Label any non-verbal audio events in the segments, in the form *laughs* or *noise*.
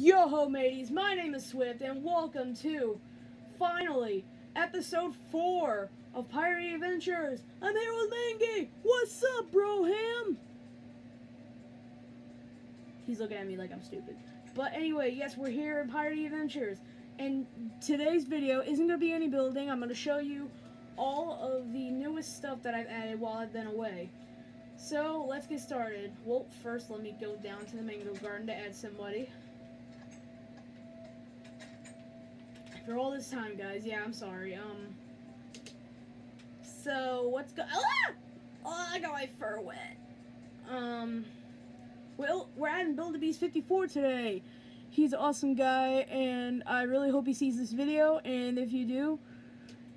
Yo ho mateys, my name is Swift and welcome to, finally, episode 4 of Pirate Adventures. I'm here with Mangy. What's up, bro ham? He's looking at me like I'm stupid. But anyway, yes, we're here in Pirate Adventures. And today's video isn't going to be any building. I'm going to show you all of the newest stuff that I've added while I've been away. So, let's get started. Well, first let me go down to the mango garden to add somebody. After all this time, guys, yeah, I'm sorry. Um, so, what's go- ah! Oh, I got my fur wet. Um, well, we're adding Build a Beast 54 today. He's an awesome guy, and I really hope he sees this video, and if you do,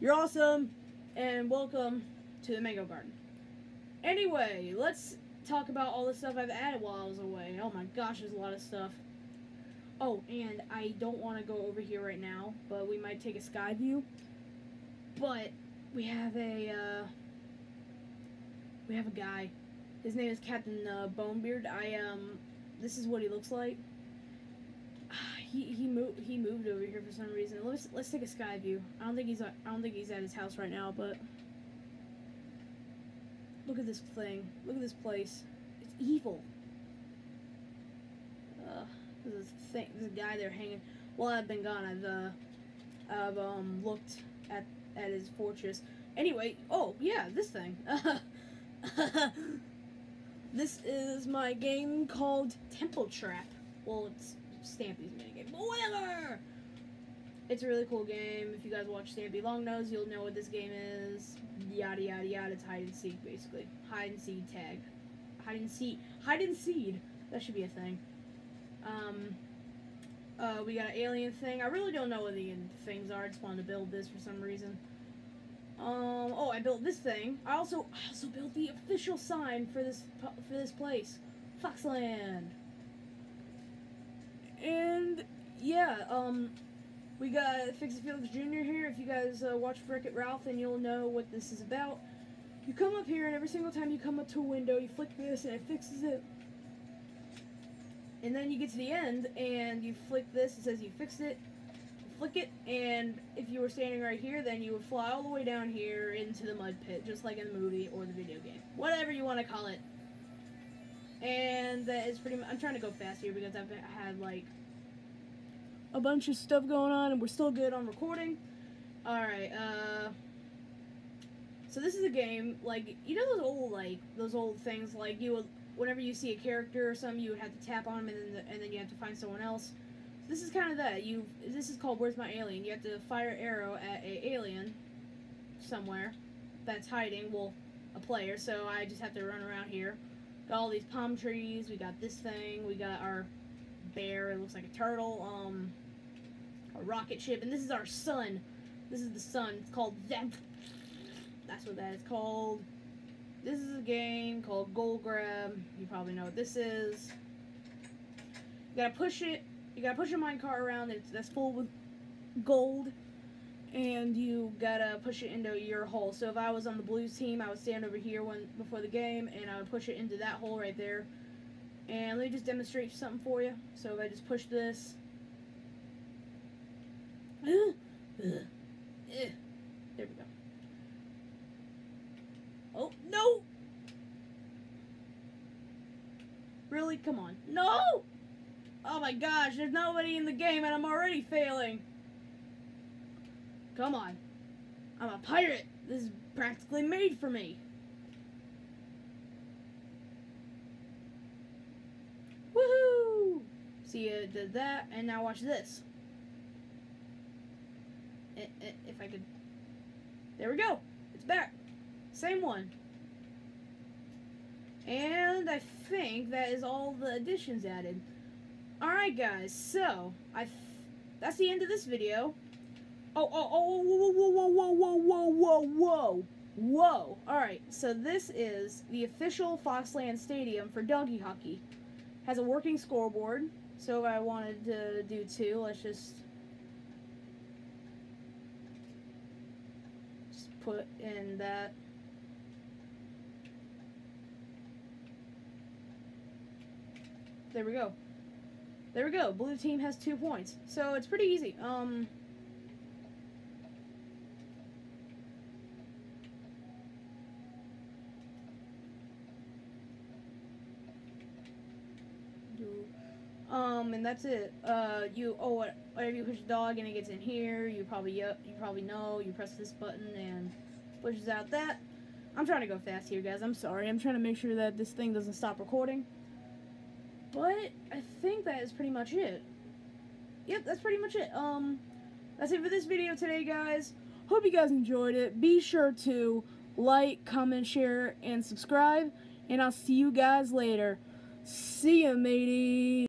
you're awesome, and welcome to the Mango Garden. Anyway, let's talk about all the stuff I've added while I was away. Oh my gosh, there's a lot of stuff. Oh, and I don't want to go over here right now, but we might take a sky view. But we have a uh, we have a guy. His name is Captain uh, Bonebeard. I um, this is what he looks like. *sighs* He he moved he moved over here for some reason. Let's let's take a sky view. I don't think he's I don't think he's at his house right now, but look at this thing. Look at this place. It's evil. This thing, this guy there hanging. While I've been gone, I've uh, I've um looked at at his fortress. Anyway, oh yeah, this thing. *laughs* this is my game called Temple Trap. Well, it's Stampy's minigame, but whatever. It's a really cool game. If you guys watch Stampy Longnose, you'll know what this game is. Yada yada yada. It's hide and seek, basically. Hide and seed tag. Hide and seed. Hide and seed. That should be a thing. Um, uh, we got an alien thing. I really don't know what the things are. I just wanted to build this for some reason. Um, oh, I built this thing. I also, I also built the official sign for this for this place, Foxland. And yeah, um, we got Fix It Felix Jr. here. If you guys uh, watch Wreck-It Ralph, then you'll know what this is about. You come up here, and every single time you come up to a window, you flick this, and it fixes it. And then you get to the end, and you flick this, it says you fixed it. Flick it, and if you were standing right here, then you would fly all the way down here into the mud pit, just like in the movie or the video game. Whatever you want to call it. And that is pretty much, I'm trying to go fast here because I've had like a bunch of stuff going on and we're still good on recording. Alright, uh, so this is a game, like, you know those old, like, those old things, like, you would, whenever you see a character or something, you would have to tap on them and then, the, and then you have to find someone else. So this is kind of that. You, this is called Where's My Alien? You have to fire arrow at a alien somewhere that's hiding, well, a player, so I just have to run around here. Got all these palm trees, we got this thing, we got our bear, it looks like a turtle, um, a rocket ship, and this is our sun. This is the sun. It's called Zemp. That's what that is called. This is a game called Gold Grab. You probably know what this is. You gotta push it. You gotta push your a minecart around. It's that's full with gold, and you gotta push it into your hole. So if I was on the blues team, I would stand over here when before the game, and I would push it into that hole right there. And let me just demonstrate something for you. So if I just push this, *gasps* there we go. Oh, no! Really? Come on. No! Oh my gosh, there's nobody in the game and I'm already failing. Come on. I'm a pirate. This is practically made for me. Woohoo! See, you did that, and now watch this if I could. There we go. It's back. Same one. And I think that is all the additions added. Alright guys, so, I that's the end of this video. Oh, oh, oh, whoa, whoa, whoa, whoa, whoa, whoa, whoa, whoa, whoa. Alright, so this is the official Foxland Stadium for Donkey Hockey. Has a working scoreboard, so if I wanted to do two, let's just put in that there we go there we go. Blue team has two points. So it's pretty easy. Um, Um, and that's it. Uh, you oh, whatever you push the dog and it gets in here, you probably you probably know. You press this button and pushes out that. I'm trying to go fast here, guys. I'm sorry. I'm trying to make sure that this thing doesn't stop recording. But I think that is pretty much it. Yep, that's pretty much it. Um, that's it for this video today, guys. Hope you guys enjoyed it. Be sure to like, comment, share, and subscribe. And I'll see you guys later. See ya, matey.